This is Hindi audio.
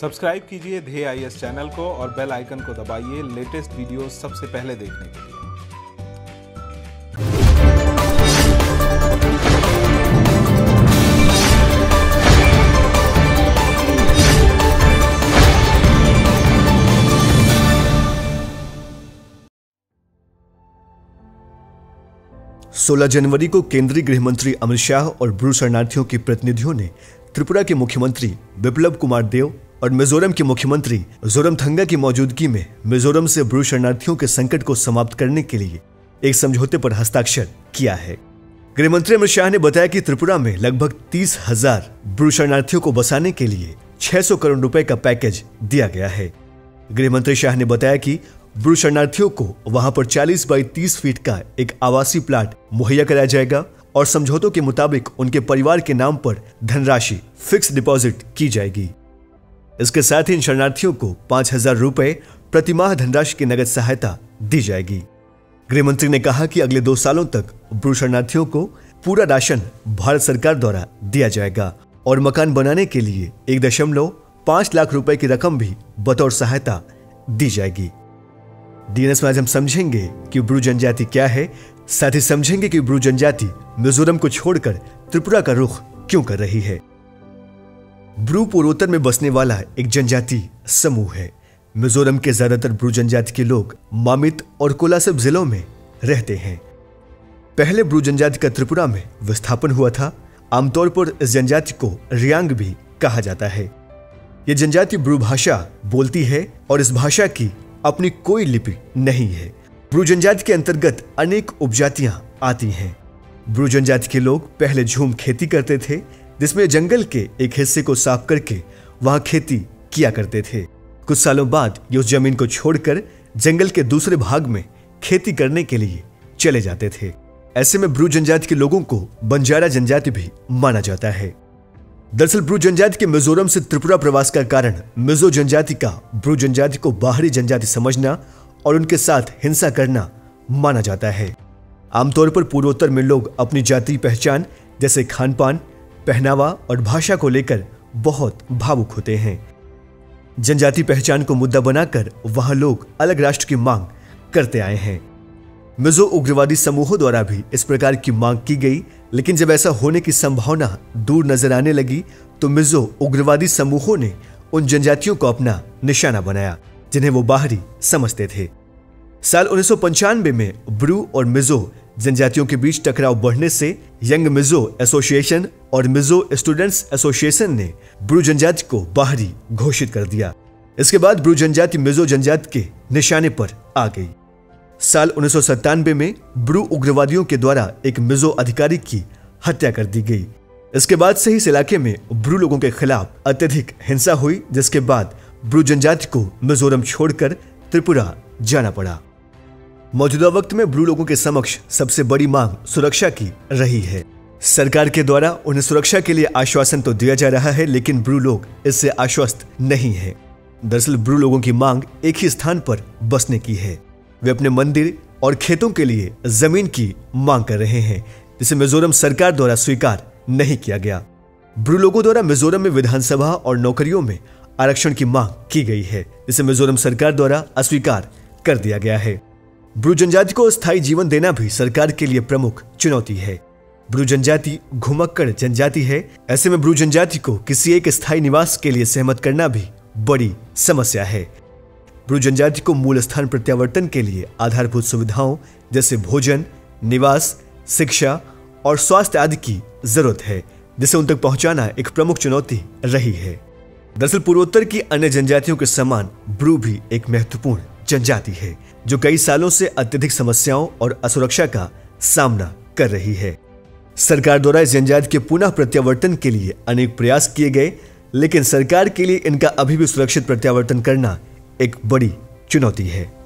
सब्सक्राइब कीजिए धे आईएस चैनल को और बेल आइकन को दबाइए लेटेस्ट वीडियो सबसे पहले देखने के लिए। सोलह जनवरी को केंद्रीय गृह मंत्री अमित शाह और ब्रू शरणार्थियों के प्रतिनिधियों ने त्रिपुरा के मुख्यमंत्री बिप्लब कुमार देव और मिजोरम के मुख्यमंत्री जोरमथंगा की मौजूदगी में मिजोरम से ब्रू शरणार्थियों के संकट को समाप्त करने के लिए एक समझौते पर हस्ताक्षर किया है। गृह मंत्री अमित शाह ने बताया कि त्रिपुरा में लगभग तीस हज़ार ब्रू शरणार्थियों को बसाने के लिए 600 करोड़ रुपए का पैकेज दिया गया है। गृह मंत्री शाह ने बताया कि ब्रू शरणार्थियों को वहाँ पर 40 बाई 30 फीट का एक आवासीय प्लाट मुहैया कराया जाएगा और समझौतों के मुताबिक उनके परिवार के नाम पर धनराशि फिक्स डिपॉजिट की जाएगी। इसके साथ ही इन शरणार्थियों को पाँच हज़ार रुपए प्रतिमाह धनराशि की नगद सहायता दी जाएगी। गृह मंत्री ने कहा कि अगले दो सालों तक ब्रू शरणार्थियों को पूरा राशन भारत सरकार द्वारा दिया जाएगा और मकान बनाने के लिए एक दशमलव पाँच लाख रुपए की रकम भी बतौर सहायता दी जाएगी। डीएनएस में आज हम समझेंगे कि ब्रू जनजाति क्या है, साथ ही समझेंगे कि ब्रू जनजाति मिजोरम को छोड़कर त्रिपुरा का रुख क्यों कर रही है। ब्रू पूर्वोत्तर में बसने वाला एक जनजाति समूह है। मिजोरम के ज़्यादातर ब्रू जनजाति के लोग मामित और कोलासिब जिलों में रहते हैं। पहले ब्रू जनजाति का त्रिपुरा में विस्थापन हुआ था। आमतौर पर इस जनजाति को रियांग भी कहा जाता है। यह जनजाति ब्रू भाषा बोलती है और इस भाषा की अपनी कोई लिपि नहीं है। ब्रू जनजाति के अंतर्गत अनेक उपजातियाँ आती हैं। ब्रू जनजाति के लोग पहले झूम खेती करते थे जिसमें जंगल के एक हिस्से को साफ़ करके वहाँ खेती किया करते थे। कुछ सालों बाद ये उस ज़मीन को छोड़कर जंगल के दूसरे भाग में खेती करने के लिए चले जाते थे। ऐसे में ब्रू जनजाति के लोगों को बंजारा जनजाति भी माना जाता है। दरअसल ब्रू जनजाति के मिजोरम से त्रिपुरा प्रवास का कारण मिजो जनजाति का ब्रू जनजाति को बाहरी जनजाति समझना और उनके साथ हिंसा करना माना जाता है। आमतौर पर पूर्वोत्तर में लोग अपनी जाति पहचान, जैसे खान पान पहनावा और भाषा को लेकर बहुत भावुक होते हैं। जनजाति पहचान को मुद्दा बनाकर वहाँ लोग अलग राष्ट्र की मांग करते आए हैं। मिजो उग्रवादी समूहों द्वारा भी इस प्रकार की मांग की गई, लेकिन जब ऐसा होने की संभावना दूर नज़र आने लगी तो मिजो उग्रवादी समूहों ने उन जनजातियों को अपना निशाना बनाया, जिन्हें वो बाहरी समझते थे। साल उन्नीस सौ पंचानवे में ब्रू और मिजो जनजातियों के बीच टकराव बढ़ने से यंग मिजो एसोसिएशन और मिजो स्टूडेंट्स एसोसिएशन ने ब्रू जनजाति को बाहरी घोषित कर दिया। इसके बाद ब्रू जनजाति मिजो जनजाति के निशाने पर आ गई। साल उन्नीस सौ सतानवे में ब्रू उग्रवादियों के द्वारा एक मिजो अधिकारी की हत्या कर दी गई। इसके बाद से ही इस इलाके में ब्रू लोगों के खिलाफ अत्यधिक हिंसा हुई, जिसके बाद ब्रू जनजाति को मिजोरम छोड़कर त्रिपुरा जाना पड़ा। मौजूदा वक्त में ब्रू लोगों के समक्ष सबसे बड़ी मांग सुरक्षा की रही है। सरकार के द्वारा उन्हें सुरक्षा के लिए आश्वासन तो दिया जा रहा है, लेकिन ब्रू लोग इससे आश्वस्त नहीं है। दरअसल ब्रू लोगों की मांग एक ही स्थान पर बसने की है। वे अपने मंदिर और खेतों के लिए ज़मीन की मांग कर रहे हैं, जिसे मिजोरम सरकार द्वारा स्वीकार नहीं किया गया। ब्रू लोगों द्वारा मिजोरम में विधानसभा और नौकरियों में आरक्षण की मांग की गई है, जिसे मिजोरम सरकार द्वारा अस्वीकार कर दिया गया है। ब्रू जनजाति को स्थायी जीवन देना भी सरकार के लिए प्रमुख चुनौती है। ब्रू जनजाति घुमक्कड़ जनजाति है। ऐसे में ब्रू जनजाति को किसी एक स्थायी निवास के लिए सहमत करना भी बड़ी समस्या है। ब्रू जनजाति को मूल स्थान प्रत्यावर्तन के लिए आधारभूत सुविधाओं जैसे भोजन, निवास, शिक्षा और स्वास्थ्य आदि की ज़रूरत है, जिसे उन तक पहुंचाना एक प्रमुख चुनौती रही है। दरअसल पूर्वोत्तर की अन्य जनजातियों के समान ब्रू भी एक महत्वपूर्ण जनजाति है, जो कई सालों से अत्यधिक समस्याओं और असुरक्षा का सामना कर रही है। सरकार द्वारा इस जनजाति के पुनः प्रत्यावर्तन के लिए अनेक प्रयास किए गए, लेकिन सरकार के लिए इनका अभी भी सुरक्षित प्रत्यावर्तन करना एक बड़ी चुनौती है।